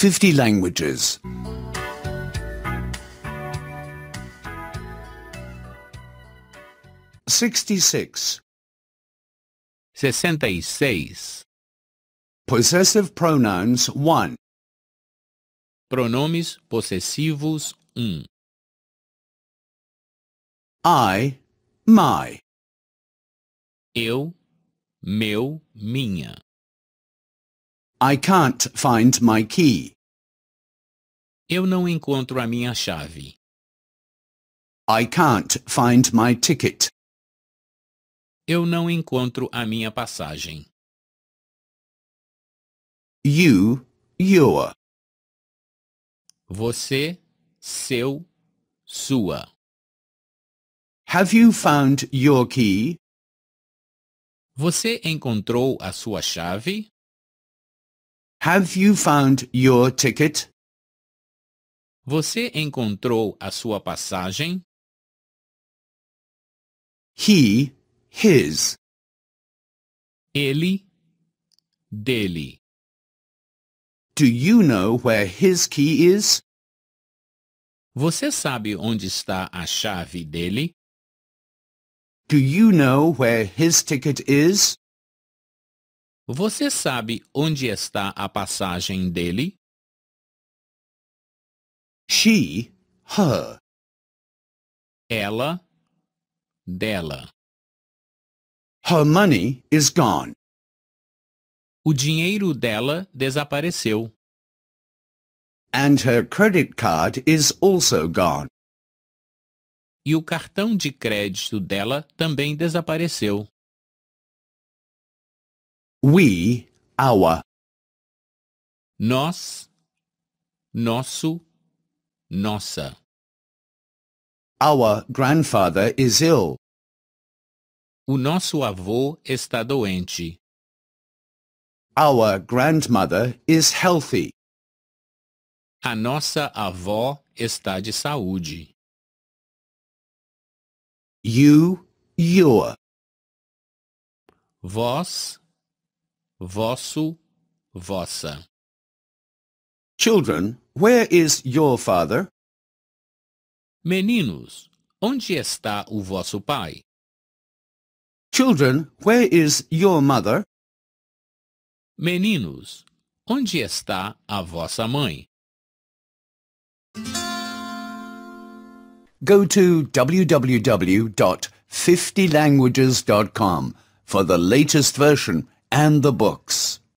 50 languages. 66. 66. Possessive pronouns 1. Pronomes possessivos 1. I, my. Eu, meu, minha. I can't find my key. Eu não encontro a minha chave. I can't find my ticket. Eu não encontro a minha passagem. You, your. Você, seu, sua. Have you found your key? Você encontrou a sua chave? Have you found your ticket? Você encontrou a sua passagem? He, his. Ele, dele. Do you know where his key is? Você sabe onde está a chave dele? Do you know where his ticket is? Você sabe onde está a passagem dele? She, her. Ela, dela. Her money is gone. O dinheiro dela desapareceu. And her credit card is also gone. E o cartão de crédito dela também desapareceu. We, our. Nós, nosso, nossa. Our grandfather is ill. O nosso avô está doente. Our grandmother is healthy. A nossa avó está de saúde. You, your. Vós, vosso, vossa. Children, where is your father? Meninos, onde está o vosso pai? Children, where is your mother? Meninos, onde está a vossa mãe? Go to www.50languages.com for the latest version and the books.